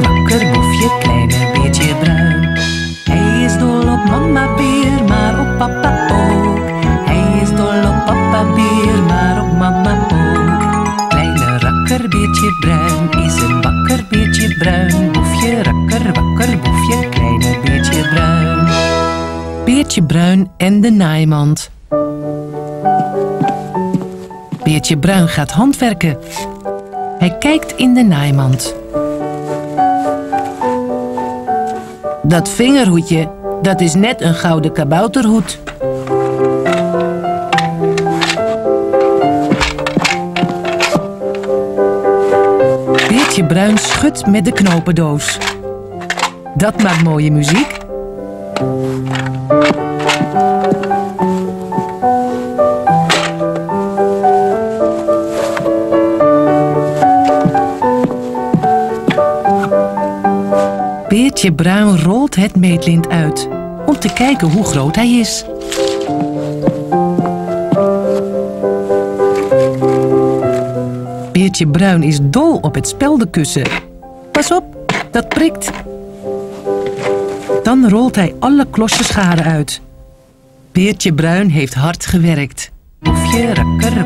Wakker boefje, kleine beetje bruin. Hij is dol op mama beer, maar op papa ook. Hij is dol op papa beer, maar op mama ook. Kleine rakker beetje bruin is een wakker beetje bruin. Boefje, rakker, wakker boefje, kleine beetje bruin. Beertje Bruin en de naaimand. Beertje Bruin gaat handwerken. Hij kijkt in de naaimand. Dat vingerhoedje, dat is net een gouden kabouterhoed. Beertje Bruin schudt met de knopendoos. Dat maakt mooie muziek. Beertje Bruin rolt het meetlint uit om te kijken hoe groot hij is. Beertje Bruin is dol op het speldenkussen. Pas op, dat prikt. Dan rolt hij alle klosjes schade uit. Beertje Bruin heeft hard gewerkt. Boefje, rakker,